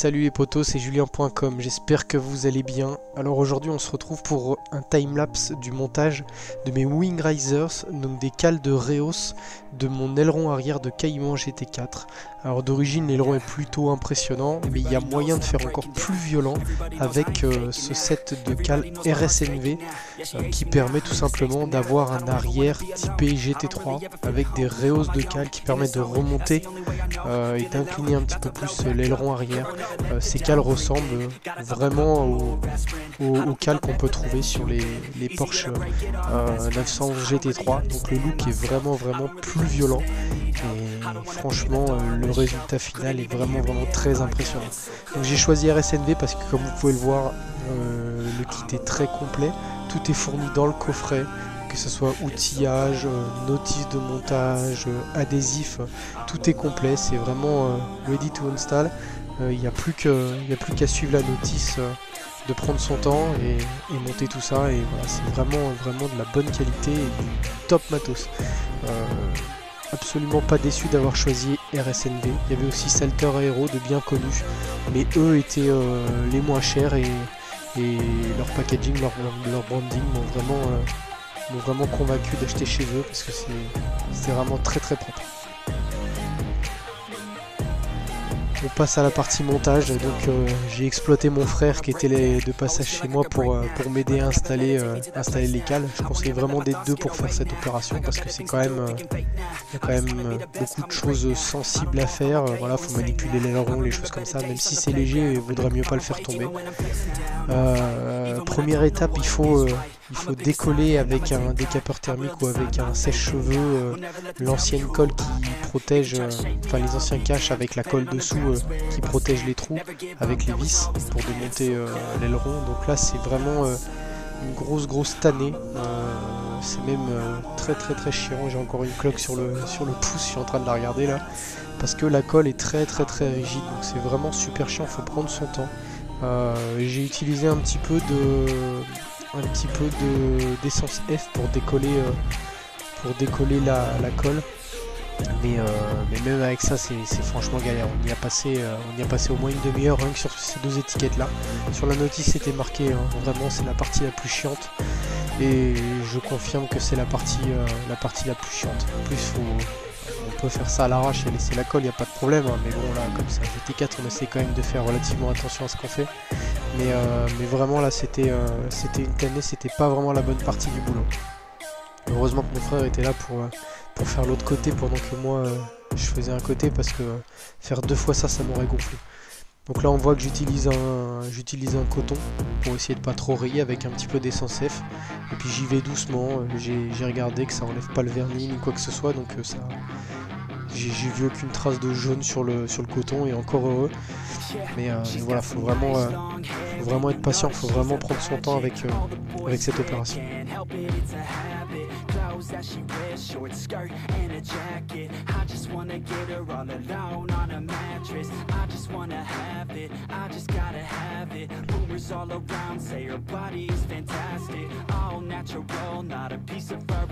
salut les potos, c'est julien.com, j'espère que vous allez bien. Alors aujourd'hui on se retrouve pour un timelapse du montage de mes Wing Risers, donc des cales de Reos de mon aileron arrière de Caïman GT4. Alors d'origine l'aileron est plutôt impressionnant, mais il y a moyen de faire encore plus violent avec euh, ce set de cales RSNV euh, qui permet tout simplement d'avoir un arrière typé GT3 avec des Reos de cales qui permettent de remonter euh, et d'incliner un petit peu plus l'aileron arrière. Ces cales ressemblent vraiment aux, cales qu'on peut trouver sur les, Porsche 900 GT3, donc le look est vraiment vraiment plus violent et franchement le le résultat final est vraiment vraiment très impressionnant. Donc j'ai choisi RSNV parce que comme vous pouvez le voir, euh, le kit est très complet. Tout est fourni dans le coffret, que ce soit outillage, euh, notice de montage, euh, adhésif, tout est complet. C'est vraiment ready to install. Il n'y a plus qu'à suivre la notice de prendre son temps et, monter tout ça et voilà, c'est vraiment vraiment de la bonne qualité et du top matos absolument pas déçu d'avoir choisi RSNV. Il y avait aussi Salter Aero de bien connus, mais eux étaient euh, les moins chers et, leur packaging, leur, branding m'ont vraiment, euh, vraiment convaincu d'acheter chez eux parce que c'est vraiment très très propre. On passe à la partie montage. Donc euh, j'ai exploité mon frère qui était de passage chez moi pour, euh, m'aider à installer, euh, installer les cales. Je conseille vraiment d'être deux pour faire cette opération parce que c'est quand même, beaucoup de choses sensibles à faire. voilà, faut manipuler l'aileron, les choses comme ça. Même si c'est léger, il vaudrait mieux pas le faire tomber. première étape, il faut décoller avec un décapeur thermique ou avec un sèche-cheveux l'ancienne colle qui protège, enfin les anciens caches avec la colle dessous euh, qui protège les trous avec les vis pour démonter l'aileron. Donc là c'est vraiment une grosse grosse tannée. c'est même très très très chiant. J'ai encore une cloque sur le, sur le pouce, je suis en train de la regarder là. Parce que la colle est très très très rigide, donc c'est vraiment super chiant, faut prendre son temps. J'ai utilisé un petit peu de un petit peu d'essence F pour décoller, euh, pour décoller la, colle. Mais, euh, mais, même avec ça c'est franchement galère. On y a passé, euh, on y a passé au moins une demi-heure rien que sur ces deux étiquettes là. Sur la notice c'était marqué hein, vraiment c'est la partie la plus chiante. Et je confirme que c'est la partie la partie la plus chiante. En plus on peut faire ça à l'arrache et laisser la colle, il n'y a pas de problème. Hein. mais bon là comme ça GT4 on essaie quand même de faire relativement attention à ce qu'on fait. Euh, mais, vraiment là c'était euh, c'était une tannée, c'était pas vraiment la bonne partie du boulot. Heureusement que mon frère était là pour, euh, pour faire l'autre côté pendant que moi je faisais un côté parce que faire deux fois ça ça m'aurait gonflé. Donc là on voit que j'utilise un j'utilise un coton pour essayer de pas trop rayer avec un petit peu d'essence F. Et puis j'y vais doucement, j'ai regardé que ça enlève pas le vernis ni quoi que ce soit donc ça j'ai vu aucune trace de jaune sur le, sur le coton et encore heureux. Mais, euh, voilà, faut vraiment, euh, faut vraiment être patient, faut vraiment prendre son temps avec, euh, avec cette opération. That she wears Short skirt and a jacket. I just wanna get her all alone on a mattress. I just wanna have it, I just gotta have it. Rumors all around say her body is fantastic. All natural, not a piece of fur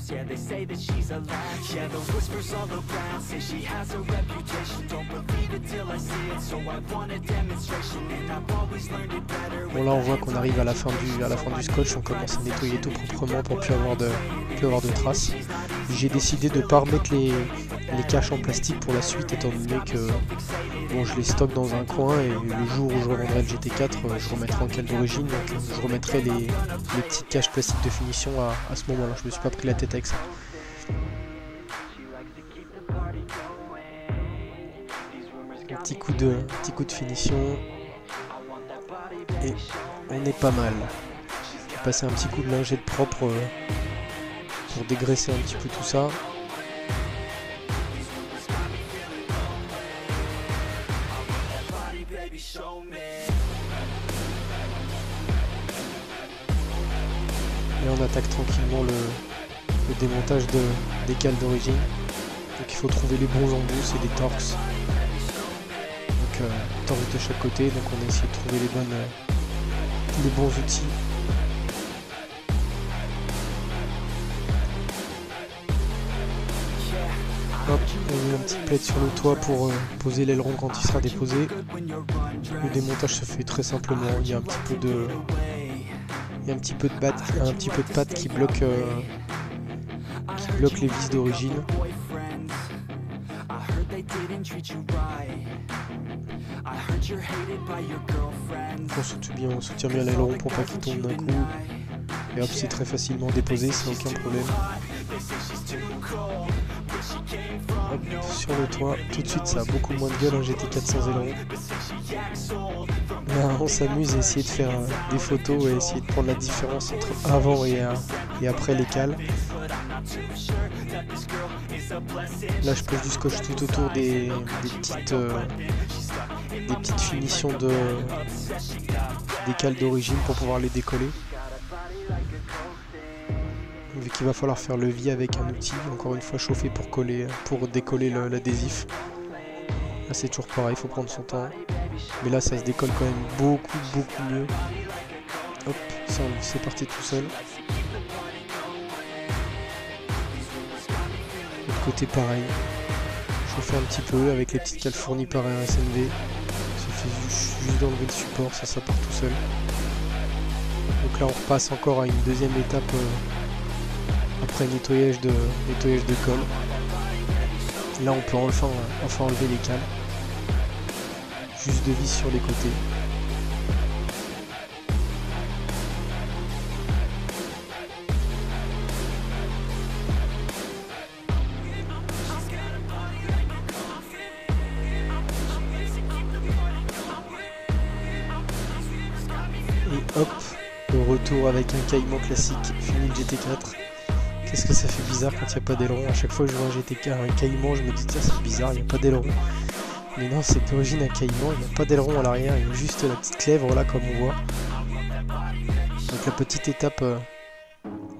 her toes, yeah they say that she's a latch Yeah the whispers all around say she has a reputation. Don't believe it till I see it, so I want a demonstration And I've always learned it better Bon là on voit qu'on arrive à la fin du, à la fin du scotch, on commence à nettoyer tout propre pour plus avoir de, plus avoir de traces. J'ai décidé de ne pas remettre les, les caches en plastique pour la suite étant donné que bon, je les stocke dans un coin et le jour où je revendrai le GT4 euh, je remettrai en cale d'origine donc je remettrai les, les, petites caches plastiques de finition à, à ce moment là je me suis pas pris la tête avec ça. Un petit coup de, petit coup de finition. Et on est pas mal. Passer un petit coup de lingette propre euh, pour dégraisser un petit peu tout ça. On attaque tranquillement le, démontage de, des cales d'origine. Donc il faut trouver les bons embouts et des torques. Donc euh, torques de chaque côté, donc on a essayé de trouver les euh, les bons outils Hop, on met un petit plaid sur le toit pour euh, poser l'aileron quand il sera déposé. Le démontage se fait très simplement. Il y a un petit peu de, il y a un petit peu de batte, patte qui bloque, euh, qui bloque les vis d'origine. On soutient bien, on soutient bien l'aileron pour pas qu'il tombe d'un coup. Et hop, c'est très facilement déposé, sans aucun problème. Hop, sur le toit, tout de suite ça a beaucoup moins de gueule un GT4 sans aileron. Là, on s'amuse à essayer de faire euh, des photos et essayer de prendre la différence entre avant et, euh, après les cales. Là je pose du scotch tout autour des, petites, euh, des petites finitions de, des cales d'origine pour pouvoir les décoller. Vu qu'il va falloir faire le vie avec un outil, encore une fois chauffé pour coller, pour décoller l'adhésif. Là c'est toujours pareil, il faut prendre son temps. Mais là ça se décolle quand même beaucoup beaucoup mieux. Hop, c'est parti tout seul. côté pareil. Chauffer un petit peu avec les petites cales fournies par un SNV. Il juste d'enlever le support, ça ça part tout seul. Donc là on repasse encore à une deuxième étape euh, après nettoyage de, nettoyage de colle. Là on peut enfin, enfin enlever les cales. Juste de vis sur les côtés. hop, le retour avec un caïman classique, fini le GT4. Qu'est-ce que ça fait bizarre quand il n'y a pas d'aileron? À chaque fois que je vois un GT4, un caïman, je me dis tiens c'est bizarre, il n'y a pas d'aileron. Mais non, c'est d'origine un caïman, il n'y a pas d'aileron à l'arrière, il y a juste la petite clèvre là comme on voit. Donc la petite étape, euh,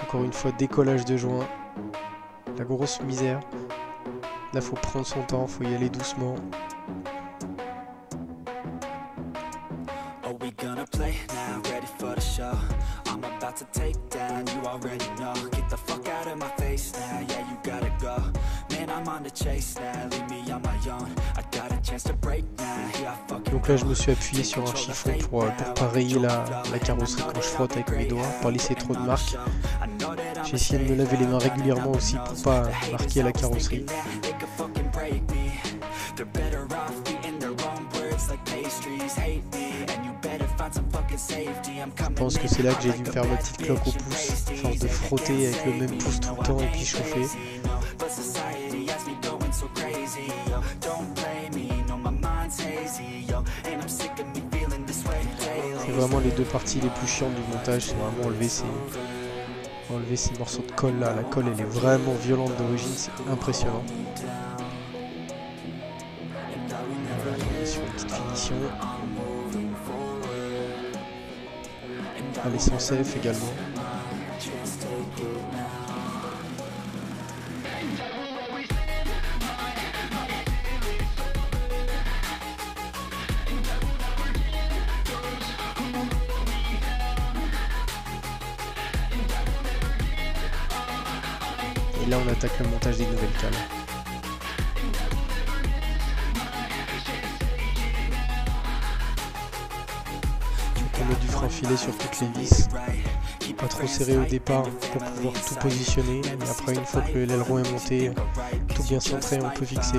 encore une fois, décollage de joint. La grosse misère. Là faut prendre son temps, faut y aller doucement. Donc là je me suis appuyé sur un chiffon pour, euh, pour pas rayer la, la carrosserie quand je frotte avec mes doigts, pas laisser trop de marques. J'ai essayé de me laver les mains régulièrement aussi pour pas marquer la carrosserie. Je pense que c'est là que j'ai dû faire ma petite cloque au pouce, force de frotter avec le même pouce tout le temps et puis chauffer. C'est vraiment les deux parties les plus chiantes du montage, c'est vraiment enlever ces, enlever ces morceaux de colle là. La colle elle est vraiment violente d'origine, c'est impressionnant. sur une petite finition. Allez sans safe également. Et là on attaque le montage des nouvelles cales. du frein filet sur toutes les vis. Pas trop serré au départ pour pouvoir tout positionner. Et après, une fois que l'aileron est monté, tout bien centré, on peut fixer.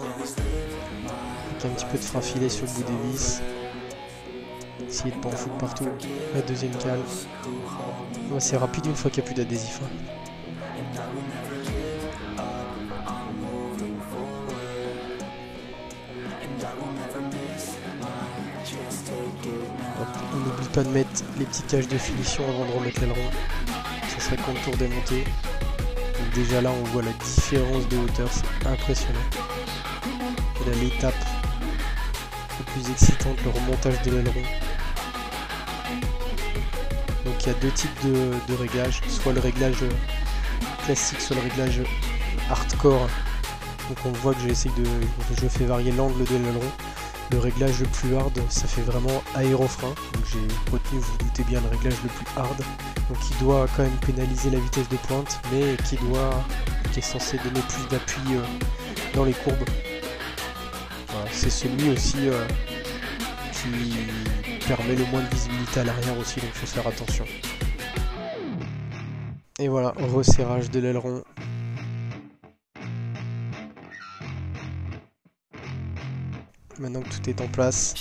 Un petit peu de frein filet sur le bout des vis. Essayer de pas en foutre partout. La deuxième cale. C'est rapide une fois qu'il n'y a plus d'adhésif. Hein. pas de mettre les petits caches de finition avant de remettre l'aileron. Ça serait contour démonté. Donc déjà là on voit la différence de hauteur, c'est impressionnant. L'étape plus excitante, le remontage de l'aileron. Donc il y a deux types de, réglages, soit le réglage classique, soit le réglage hardcore. Donc on voit que j'essaye de. je fais varier l'angle de l'aileron. Le réglage le plus hard, ça fait vraiment aérofrein. Donc j'ai retenu, vous, vous doutez bien, le réglage le plus hard. Donc qui doit quand même pénaliser la vitesse de pointe, mais qui doit. qui est censé donner plus d'appui euh, dans les courbes. C'est celui aussi euh, qui permet le moins de visibilité à l'arrière aussi, donc il faut faire attention. Et voilà, resserrage de l'aileron maintenant que tout est en place.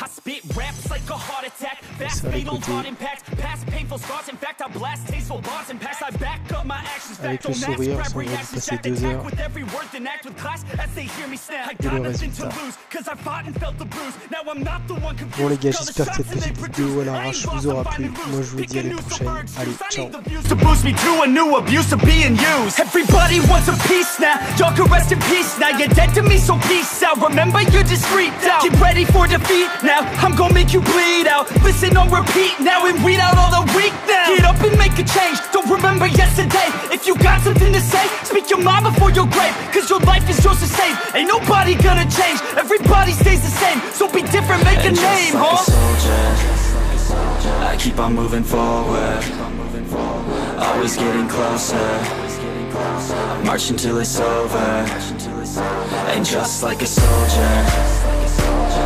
I spit raps like a heart attack. Fast, fatal, hard impact Past painful scars In fact, I blast tasteful bars and pass. I back up my actions. Avec le sourire, ça va passer deux heures. Et le résultat. Bon les gars, j'espère que cette petite vidéo à l'arrache vous aura plu. Moi je vous dis à la prochaine. Allez, ciao. Everybody wants a piece now. Y'all can rest in peace now. You're dead to me, so peace out. Remember you just freaked out Get ready for defeat now. I'm gonna make you bleed out. Listen on repeat now and weed out all the weak now. Get up and make a change, don't remember yesterday. If you got something to say, speak your mind before your grave. Cause your life is yours to save. Ain't nobody gonna change, everybody stays the same. So be different, make and a name, like huh? A soldier, I keep on moving forward. Always getting closer. Marching till it's over. And just like a soldier